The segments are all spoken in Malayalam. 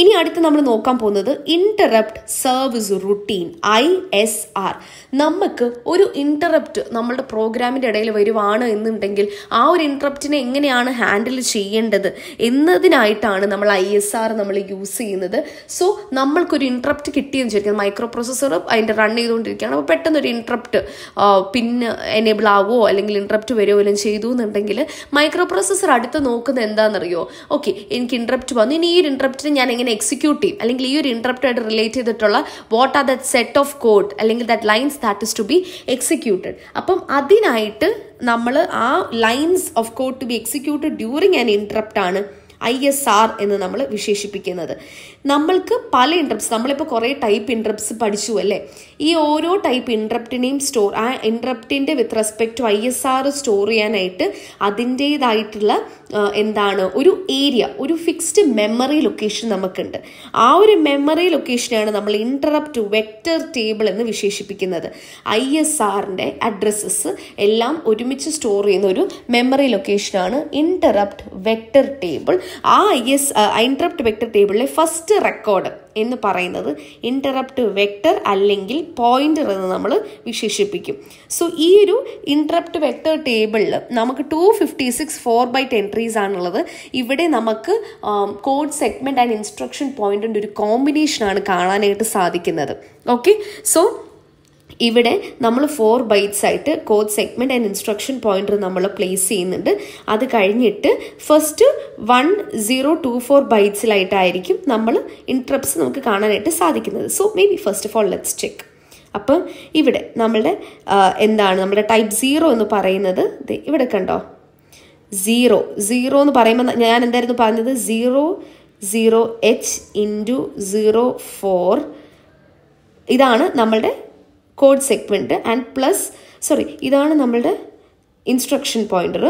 ഇനി അടുത്ത് നമ്മൾ നോക്കാൻ പോകുന്നത് interrupt service routine I S R നമുക്ക് ഒരു ഇന്ററപ്റ്റ് നമ്മളുടെ പ്രോഗ്രാമിന്റെ ഇടയിൽ വരുവാണ് എന്നുണ്ടെങ്കിൽ ആ ഒരു ഇന്ററപ്റ്റിനെ എങ്ങനെയാണ് ഹാൻഡിൽ ചെയ്യേണ്ടത് എന്നതിനായിട്ടാണ് നമ്മൾ ഐ എസ് ആർ നമ്മൾ യൂസ് ചെയ്യുന്നത്. സോ നമ്മൾക്കൊരു ഇന്ററപ്റ്റ് കിട്ടിയെന്ന് വെച്ചിരിക്കുന്നത് മൈക്രോ പ്രൊസസ്സർ അതിന്റെ റൺ ചെയ്തുകൊണ്ടിരിക്കുകയാണ്. അപ്പോൾ പെട്ടെന്ന് ഒരു ഇന്ററപ്റ്റ് പിന്നെ എനേബിൾ ആവുമോ അല്ലെങ്കിൽ ഇന്ററപ്റ്റ് വരുമോ എല്ലാം ചെയ്തു എന്നുണ്ടെങ്കിൽ മൈക്രോ പ്രൊസസ്സർ അടുത്ത് നോക്കുന്നത് എന്താണെന്നറിയോ? ഓക്കെ എനിക്ക് ഇന്ററപ്റ്റ് വന്നു. ഇനി ഈ ഒരു ഇന്ററപ്റ്റിനെ ഞാൻ എങ്ങനെ എക്സിക്യൂട്ട് ചെയ്യും. അല്ലെങ്കിൽ ഈ ഒരു ഇൻട്രപ്റ്റായിട്ട് റിലേറ്റ് ചെയ്തിട്ടുള്ള what are that set of code അല്ലെങ്കിൽ that lines that is to be executed അപ്പം അതിനായിട്ട് നമ്മൾ ആ lines of code to be executed during an interrupt ആണ് ഐ എസ് ആർ എന്ന് നമ്മൾ വിശേഷിപ്പിക്കുന്നത്. നമ്മൾക്ക് പല ഇൻട്രപ്റ്റ്സ് നമ്മളിപ്പോൾ കുറേ ടൈപ്പ് ഇൻട്രപ്റ്റ്സ് പഠിച്ചു അല്ലേ? ഈ ഓരോ ടൈപ്പ് ഇൻട്രപ്റ്റിനെയും സ്റ്റോർ ആ ഇൻട്രപ്റ്റിന്റെ with respect to I S R store ചെയ്യാനായിട്ട് അതിന്റേതായിട്ടുള്ള എന്താണ് ഒരു ഏരിയ ഒരു ഫിക്സ്ഡ് മെമ്മറി ലൊക്കേഷൻ നമുക്കുണ്ട്. ആ ഒരു മെമ്മറി ലൊക്കേഷനാണ് നമ്മൾ ഇൻട്രപ്റ്റ് വെക്റ്റർ ടേബിൾ എന്ന് വിശേഷിപ്പിക്കുന്നത്. ഐ എസ് ആറിന്റെ അഡ്രസ്സസ് എല്ലാം ഒരുമിച്ച് സ്റ്റോർ ചെയ്യുന്ന ഒരു മെമ്മറി ലൊക്കേഷനാണ് ഇന്ററപ്റ്റ് വെക്റ്റർ ടേബിൾ ആ ഐ എസ് ഇൻട്രപ്റ്റ് വെക്ടർ ടേബിളിലെ ഫസ്റ്റ് റെക്കോർഡ് എന്ന് പറയുന്നത് ഇന്ററപ്റ്റ് വെക്ടർ അല്ലെങ്കിൽ പോയിന്റർ എന്ന് നമ്മൾ വിശേഷിപ്പിക്കും. സോ ഈ ഒരു ഇൻട്രപ്റ്റ് വെക്ടർ ടേബിളിൽ നമുക്ക് two fifty six four byte entries ആണുള്ളത്. ഇവിടെ നമുക്ക് കോഡ് സെഗ്മെന്റ് ആൻഡ് ഇൻസ്ട്രക്ഷൻ പോയിന്റിന്റെ ഒരു കോമ്പിനേഷനാണ് കാണാനായിട്ട് സാധിക്കുന്നത്. ഓക്കെ സോ ഇവിടെ നമ്മൾ ഫോർ ബൈറ്റ്സ് ആയിട്ട് code segment and instruction pointer നമ്മൾ പ്ലേസ് ചെയ്യുന്നുണ്ട്. അത് കഴിഞ്ഞിട്ട് first one zero two four ബൈറ്റ്സിലായിട്ടായിരിക്കും നമ്മൾ ഇൻട്രപ്സ് നമുക്ക് കാണാനായിട്ട് സാധിക്കുന്നത്. So maybe first of all let's check അപ്പം ഇവിടെ നമ്മളുടെ എന്താണ്? നമ്മുടെ ടൈപ്പ് സീറോ എന്ന് പറയുന്നത് ഇവിടെ കണ്ടോ? സീറോ സീറോ എന്ന് പറയുമ്പോൾ ഞാൻ എന്തായിരുന്നു പറഞ്ഞത്? Zero zero H into zero four ഇതാണ് നമ്മളുടെ code segment and plus sorry ഇതാണ് നമ്മളുടെ instruction pointer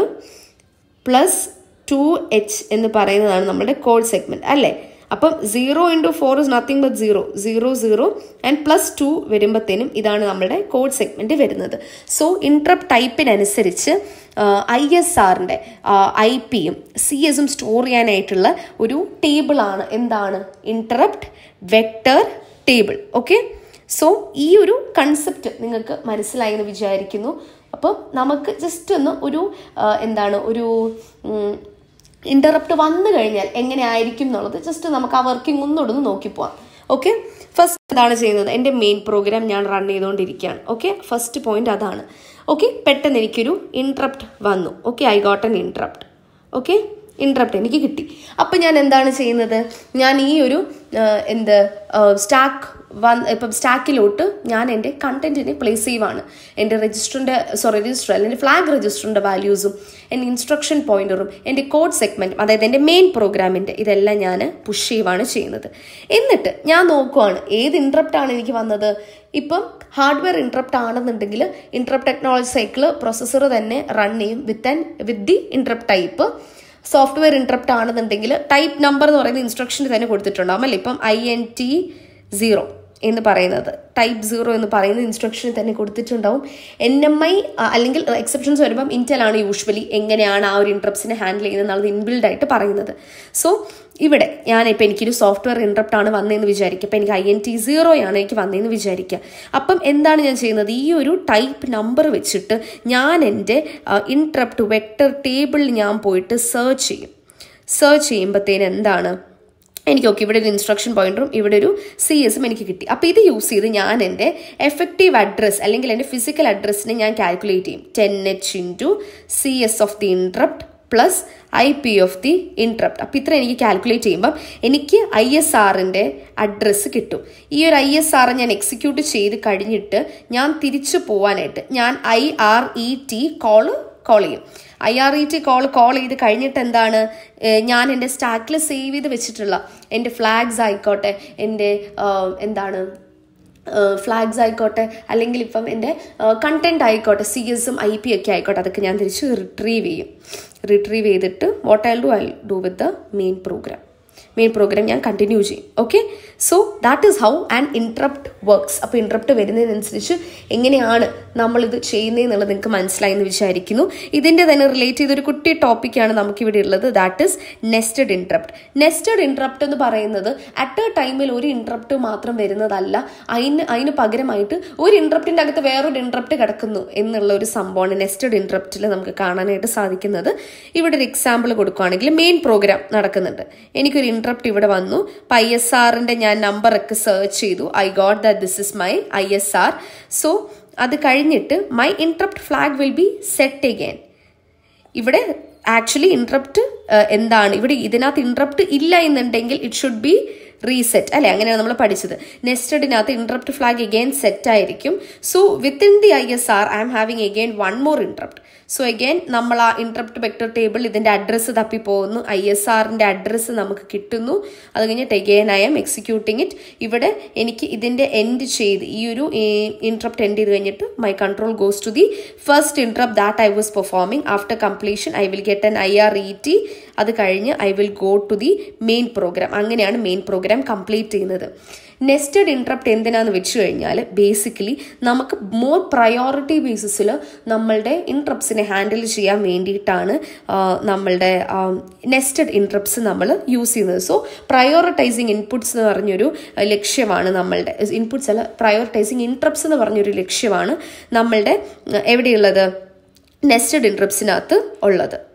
plus two H എന്ന് പറയുന്നതാണ് നമ്മുടെ കോഡ് സെഗ്മെന്റ് അല്ലേ? അപ്പം zero into four is nothing but zero zero zero and plus two വരുമ്പോഴത്തേനും ഇതാണ് നമ്മുടെ കോഡ് സെഗ്മെന്റ് വരുന്നത്. സോ ഇൻട്രപ്റ്റ് ടൈപ്പിനനുസരിച്ച് ഐ എസ് ആറിന്റെ ഐ പിയും സി എസും സ്റ്റോർ ചെയ്യാനായിട്ടുള്ള ഒരു ടേബിളാണ് എന്താണ്? Interrupt vector table okay so ഈ ഒരു കൺസെപ്റ്റ് നിങ്ങൾക്ക് മനസ്സിലായി എന്ന് വിചാരിക്കുന്നു. അപ്പം നമുക്ക് ജസ്റ്റ് ഒന്ന് ഒരു എന്താണ് ഒരു ഇന്ററപ്റ്റ് വന്നു കഴിഞ്ഞാൽ എങ്ങനെ ആയിരിക്കും എന്നുള്ളത് ജസ്റ്റ് നമുക്ക് ആ വർക്കിംഗ് ഒന്നുകൂടെ ഒന്ന് നോക്കി പോവാം. ഓക്കെ ഫസ്റ്റ് എന്താണ് ചെയ്യുന്നത്. എന്റെ മെയിൻ പ്രോഗ്രാം ഞാൻ റൺ ചെയ്തുകൊണ്ടിരിക്കുകയാണ്. ഓക്കെ ഫസ്റ്റ് പോയിന്റ് അതാണ്. ഓക്കെ പെട്ടെന്ന് എനിക്കൊരു ഇൻട്രപ്റ്റ് വന്നു. Okay I got an interrupt okay interrupt എനിക്ക് കിട്ടി. അപ്പം ഞാൻ എന്താണ് ചെയ്യുന്നത്? ഞാൻ ഈ ഒരു എന്ത് സ്റ്റാക്ക് വന്ന് ഇപ്പം സ്റ്റാക്കിലോട്ട് ഞാൻ എന്റെ കണ്ടന്റിനെ പ്ലേസ് ചെയ്യുവാണ്. എന്റെ രജിസ്റ്ററിന്റെ സോറി രജിസ്റ്റർ അല്ല എന്റെ ഫ്ലാഗ് രജിസ്റ്ററിന്റെ വാല്യൂസും എന്റെ ഇൻസ്ട്രക്ഷൻ പോയിന്ററും എന്റെ കോഡ് സെഗ്മെന്റും അതായത് എന്റെ മെയിൻ പ്രോഗ്രാമിന്റെ ഇതെല്ലാം ഞാൻ പുഷ് ചെയ്യുവാണ് ചെയ്യുന്നത്. എന്നിട്ട് ഞാൻ നോക്കുവാണ് ഏത് ഇൻട്രപ്റ്റാണ് എനിക്ക് വന്നത്? ഇപ്പം ഹാർഡ്വെയർ ഇൻട്രപ്റ്റ് ആണെന്നുണ്ടെങ്കിൽ ഇൻട്രപ്റ്റ് ടെക്നോളജി സൈക്കിൾ പ്രൊസസ്സർ തന്നെ റൺ ചെയ്യും with an with the interrupt type software interrupt ആണെന്നുണ്ടെങ്കിൽ ടൈപ്പ് നമ്പർ എന്ന് പറയുന്ന ഇൻസ്ട്രക്ഷൻ തന്നെ കൊടുത്തിട്ടുണ്ടാവും അല്ലേ? ഇപ്പം ഐ എൻ ടി സീറോ എന്ന് പറയുന്നത്. ടൈപ്പ് സീറോ എന്ന് പറയുന്ന ഇൻസ്ട്രക്ഷനിൽ തന്നെ കൊടുത്തിട്ടുണ്ടാവും. എൻ എം ഐ അല്ലെങ്കിൽ എക്സെപ്ഷൻസ് വരുമ്പം ഇന്റലാണ് യൂഷ്വലി എങ്ങനെയാണ് ആ ഒരു ഇൻട്രപ്സിനെ ഹാൻഡിൽ ചെയ്യുന്നത് എന്നുള്ളത് ഇൻബിൽഡ് ആയിട്ട് പറയുന്നത്. സോ ഇവിടെ ഞാനിപ്പോൾ എനിക്കൊരു സോഫ്റ്റ്വെയർ ഇൻട്രപ്റ്റ് ആണ് വന്നതെന്ന് വിചാരിക്കുക അപ്പം എനിക്ക് ഐ എൻ ടി സീറോ ആണ് എനിക്ക് വന്നതെന്ന് വിചാരിക്കുക അപ്പം എന്താണ് ഞാൻ ചെയ്യുന്നത്? ഈ ഒരു ടൈപ്പ് നമ്പർ വെച്ചിട്ട് ഞാൻ എന്റെ ഇൻട്രപ്റ്റ് വെക്ടർ ടേബിളിൽ ഞാൻ പോയിട്ട് സെർച്ച് ചെയ്യും. സെർച്ച് ചെയ്യുമ്പോഴത്തേന് എന്താണ്? എനിക്ക് ഓക്കെ ഇവിടെ ഒരു ഇൻസ്ട്രക്ഷൻ പോയിന്ററും ഇവിടെ ഒരു സി എസും എനിക്ക് കിട്ടി. അപ്പോൾ ഇത് യൂസ് ചെയ്ത് ഞാൻ എന്റെ എഫക്റ്റീവ് അഡ്രസ് അല്ലെങ്കിൽ എന്റെ ഫിസിക്കൽ അഡ്രസ്സിനെ ഞാൻ കാൽക്കുലേറ്റ് ചെയ്യും. Ten H into C S of the interrupt plus I P of the interrupt അപ്പം ഇത്ര എനിക്ക് കാൽക്കുലേറ്റ് ചെയ്യുമ്പം എനിക്ക് ഐ എസ് ആറിന്റെ അഡ്രസ്സ് കിട്ടും. ഈ ഒരു ഐ എസ് ആർ ഞാൻ എക്സിക്യൂട്ട് ചെയ്ത് കഴിഞ്ഞിട്ട് ഞാൻ തിരിച്ചു പോവാനായിട്ട് ഞാൻ I R E T call call ചെയ്യും. I R E T call call ചെയ്ത് കഴിഞ്ഞിട്ട് എന്താണ് ഞാൻ എന്റെ സ്റ്റാക്കിൽ സേവ് ചെയ്ത് വെച്ചിട്ടുള്ള എന്റെ ഫ്ലാഗ്സ് ആയിക്കോട്ടെ എന്റെ എന്താണ് ഫ്ലാഗ്സ് ആയിക്കോട്ടെ അല്ലെങ്കിൽ ഇപ്പം എന്റെ കണ്ടന്റ് ആയിക്കോട്ടെ സി എസും ഐ പി ഒക്കെ ആയിക്കോട്ടെ അതൊക്കെ ഞാൻ തിരിച്ച് റിട്രീവ് ചെയ്യും. റിട്രീവ് ചെയ്തിട്ട് what I do I do with the main program main program ഞാൻ കണ്ടിന്യൂ ചെയ്യും. Okay so that is how and interrupt works അപ്പോൾ ഇൻട്രപ്റ്റ് വരുന്നതിനനുസരിച്ച് എങ്ങനെയാണ് നമ്മളിത് ചെയ്യുന്നതെന്നുള്ളത് നിങ്ങൾക്ക് മനസ്സിലായി എന്ന് വിചാരിക്കുന്നു. ഇതിന്റെ തന്നെ റിലേറ്റ് ചെയ്തൊരു കുട്ടി ടോപ്പിക്കാണ് നമുക്കിവിടെ ഉള്ളത്. That is nested interrupt nested interrupt എന്ന് പറയുന്നത് അറ്റ് എ ടൈമിൽ ഒരു ഇൻട്രപ്റ്റ് മാത്രം വരുന്നതല്ല. അതിന് അതിന് പകരമായിട്ട് ഒരു ഇൻട്രപ്റ്റിന്റെ അകത്ത് വേറൊരു ഇൻട്രപ്റ്റ് കിടക്കുന്നു എന്നുള്ള ഒരു സംഭവമാണ് നെസ്റ്റഡ് ഇൻട്രപ്റ്റിൽ നമുക്ക് കാണാനായിട്ട് സാധിക്കുന്നത്. ഇവിടെ ഒരു എക്സാമ്പിൾ കൊടുക്കുകയാണെങ്കിൽ മെയിൻ പ്രോഗ്രാം നടക്കുന്നുണ്ട്. എനിക്കൊരു ഇൻട്രപ്റ്റ് ഇവിടെ വന്നു. പൈ എസ് ആറിന്റെ ഞാൻ നമ്പറൊക്കെ സെർച്ച് ചെയ്തു. I got that this is my I S R so അത് കഴിഞ്ഞിട്ട് my interrupt flag will be set again ഇവിടെ ആക്ച്വലി ഇൻട്രപ്റ്റ് എന്താണ്? ഇവിടെ ഇതിനകത്ത് ഇൻട്രപ്റ്റ് ഇല്ല എന്നുണ്ടെങ്കിൽ ഇറ്റ് ഷുഡ് ബി റീസെറ്റ് അല്ലെ? അങ്ങനെയാണ് നമ്മൾ പഠിച്ചത്. നെസ്റ്റഡിനകത്ത് ഇൻട്രപ്റ്റ് ഫ്ലാഗ് എഗെയിൻ സെറ്റ് ആയിരിക്കും. So within the I S R I'm having again one more interrupt so again നമ്മൾ ആ ഇൻട്രപ്റ്റ് വെക്ടർ ടേബിൾ ഇതിന്റെ അഡ്രസ്സ് തപ്പിപ്പോകുന്നു. ഐ എസ് ആറിന്റെ അഡ്രസ്സ് നമുക്ക് കിട്ടുന്നു. അത് കഴിഞ്ഞിട്ട് again I M executing it ഇവിടെ എനിക്ക് ഇതിന്റെ എൻഡ് ചെയ്ത് ഈ ഒരു ഇൻട്രപ്റ്റ് എൻഡ് ചെയ്ത് കഴിഞ്ഞിട്ട് my control goes to the first interrupt that I was performing after completion I will get an I R E T അത് കഴിഞ്ഞ് I will go to the main program അങ്ങനെയാണ് മെയിൻ പ്രോഗ്രാം കംപ്ലീറ്റ് ചെയ്യുന്നത്. നെസ്റ്റഡ് ഇൻട്രപ്റ്റ് എന്തിനാന്ന് വെച്ച് കഴിഞ്ഞാൽ ബേസിക്കലി നമുക്ക് മോർ പ്രയോറിറ്റി ബേസിസിൽ നമ്മളുടെ ഇൻട്രപ്സിനെ ഹാൻഡിൽ ചെയ്യാൻ വേണ്ടിയിട്ടാണ് നമ്മളുടെ നെസ്റ്റഡ് ഇൻട്രപ്സ് നമ്മൾ യൂസ് ചെയ്യുന്നത്. സോ പ്രയോറിറ്റൈസിങ് ഇൻപുട്സ് എന്ന് പറഞ്ഞൊരു ലക്ഷ്യമാണ് നമ്മളുടെ. ഇൻപുട്സ് അല്ല പ്രയോറിറ്റൈസിങ് ഇൻട്രപ്സ് എന്ന് പറഞ്ഞൊരു ലക്ഷ്യമാണ് നമ്മളുടെ എവിടെയുള്ളത്? നെസ്റ്റഡ് ഇൻട്രപ്സിനകത്ത് ഉള്ളത്.